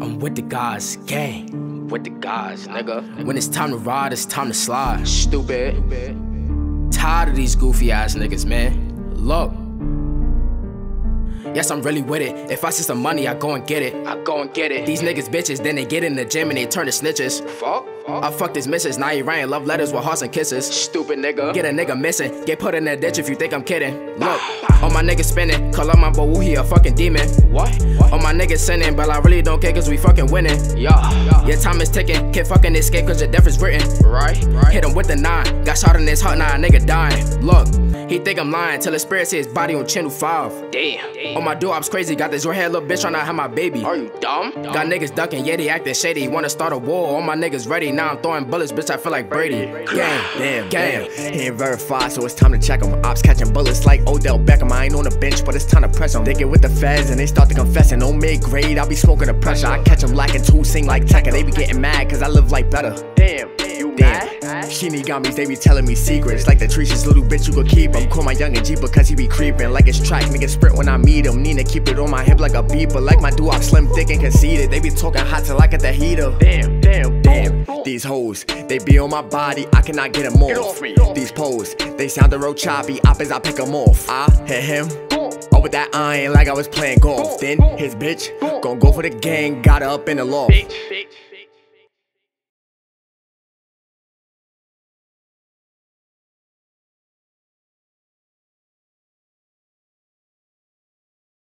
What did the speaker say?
I'm with the guys, gang. With the guys, nigga. When it's time to ride, it's time to slide. Stupid. Tired of these goofy ass niggas, man. Look. Yes, I'm really with it. If I see some money, I go and get it. I go and get it. These niggas bitches, then they get in the gym and they turn to snitches. Fuck. I fucked his missus, now he writing love letters with hearts and kisses. Stupid nigga. Get a nigga missing, get put in a ditch if you think I'm kidding. Look, all my niggas spinning, call up my boo, he a fucking demon. What? All my niggas sinning, but I really don't care cause we fucking winning. Yeah, your time is ticking, can't fucking escape cause your death is written. Right, right. Hit him with the nine, got shot in his heart, now a nigga dying. Look, he think I'm lying till his spirit see his body on channel 5. Damn. Damn. Oh, my dude, I'm crazy. Got this red hair little bitch trying to have my baby. Are you dumb? dumb? Got niggas ducking, yeah, they acting shady. Wanna start a war. All my niggas ready. Now I'm throwing bullets, bitch. I feel like Brady. Gang, damn, gang. He ain't verified, so it's time to check him. Ops catching bullets like Odell Beckham. Ain't on the bench, but it's time to press him. They get with the feds and they start to confess. And no mid grade, I'll be smoking the pressure. I catch them lacking two, sing like Tekka. They be getting mad cause I live like better. Damn. Shinigami, they be telling me secrets. Like the treacherous little bitch, you could keep him. Call my young G because he be creeping. Like it's track, nigga sprint when I meet him. Nina keep it on my hip like a beeper. Like my dude, I'm slim, thick, and conceited. They be talking hot till I get the heater. Damn, damn, damn. These hoes, they be on my body, I cannot get them off. Get off me. These pose, they sound the real choppy. Op as I pick them off. I hit him. Oh, with that iron like I was playing golf. Then his bitch gon' go for the gang, got her up in the loft.